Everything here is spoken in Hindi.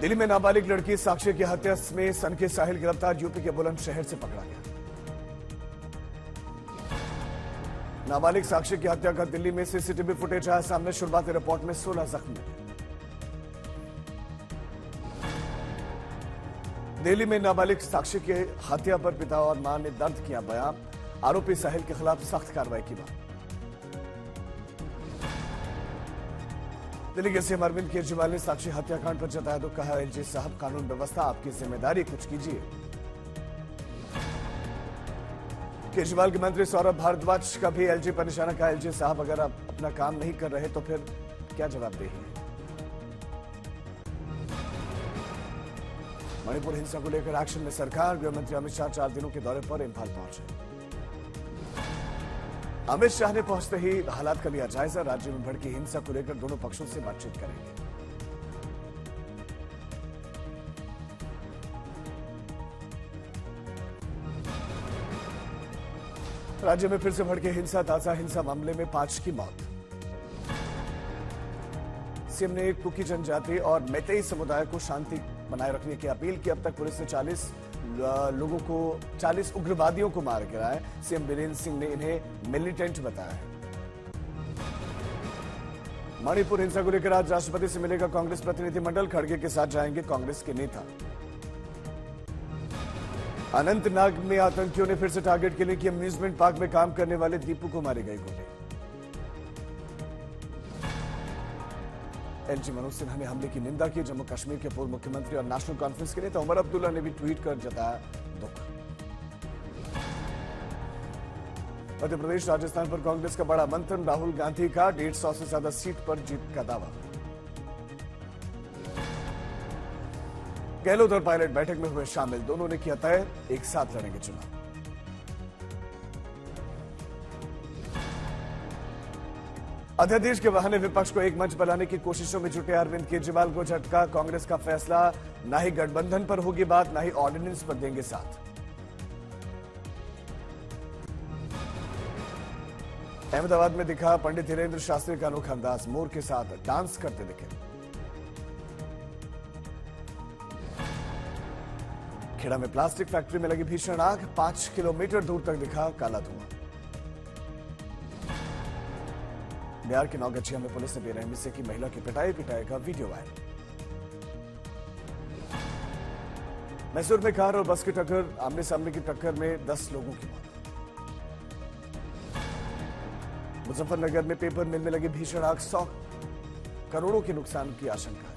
दिल्ली में नाबालिग लड़की साक्षी की हत्या में सन के साहिल गिरफ़्तार, यूपी के बुलंदशहर से पकड़ा गया। नाबालिग साक्षी की हत्या का दिल्ली में सीसीटीवी फुटेज आया सामने, शुरुआती रिपोर्ट में 16 जख्मी। दिल्ली में नाबालिग साक्षी की हत्या पर पिता और माँ ने दर्द किया बयान, आरोपी साहिल के खिलाफ सख्त कार्रवाई की बात। दिल्ली के सीएम अरविंद केजरीवाल ने साक्षी हत्याकांड पर जताया दुख कहा, एलजी साहब, कानून व्यवस्था आपकी ज़िम्मेदारी, कुछ कीजिए। केजरीवाल के मंत्री सौरभ भारद्वाज का भी एलजी पर निशाना, कहा, एलजी साहब, अगर आप अपना काम नहीं कर रहे तो फिर क्या जवाबदेही है? मणिपुर हिंसा को लेकर एक्शन में सरकार गृहमंत्री अमित शाह चार दिनों के दौरे पर इम्फाल पहुँचे। अमित शाह ने पहुँचते ही हालात का लिया जायजा, राज्य में भड़की हिंसा को लेकर दोनों पक्षों से बातचीत करेंगे। राज्य में फिर से भड़के हिंसा, ताज़ा हिंसा मामले में पाँच की मौत। सीएम ने कुकी जनजाति और मैतेई समुदाय को शांति बनाए रखने की अपील की। अब तक पुलिस ने 40 लोगों को 40 उग्रवादियों को मार गिरा है। सीएम बीरेन्द्र सिंह ने इन्हें मिलिटेंट बताया है। मणिपुर हिंसा को लेकर आज राष्ट्रपति से मिलेगा कांग्रेस प्रतिनिधिमंडल खड़गे के साथ जाएँगे कांग्रेस के नेता। अनंतनाग में आतंकियों ने फिर से टारगेट के लिए कि अम्यूजमेंट पार्क में काम करने वाले दीपू को मारे गए गोली। एलजी मनोज सिन्हा ने हमले की निंदा की, जम्मू कश्मीर के पूर्व मुख्यमंत्री और नेशनल कॉन्फ्रेंस के नेता उमर अब्दुल्ला ने भी ट्वीट कर जताया दुख। मध्य प्रदेश राजस्थान पर कांग्रेस का बड़ा मंथन, राहुल गांधी का डेढ़ सौ से ज़्यादा सीट पर जीत का दावा। गहलोत और पायलट बैठक में हुए शामिल, दोनों ने किया तय, एक साथ लड़ेंगे चुनाव। अध्यादेश के बहाने विपक्ष को एक मंच बनाने की कोशिशों में जुटे अरविंद केजरीवाल को झटका। कांग्रेस का फैसला, न ही गठबंधन पर होगी बात, न ही ऑर्डिनेंस पर देंगे साथ। अहमदाबाद में दिखा पंडित धीरेन्द्र शास्त्री का अनोखा अंदाज, मोर के साथ डांस करते दिखे। खेड़ा में प्लास्टिक फैक्ट्री में लगी भीषण आग, पाँच किलोमीटर दूर तक दिखा काला धुआँ। बिहार के नौगछिया में पुलिस ने बेरहमी से की महिला की पिटाई पिटाई का वीडियो वायरल। मैसूर में कार और बस की टक्कर, आमने सामने की टक्कर में 10 लोगों की मौत। मुजफ्फरनगर में पेपर मिल में लगी भीषण आग, सौ करोड़ों के नुकसान की आशंका।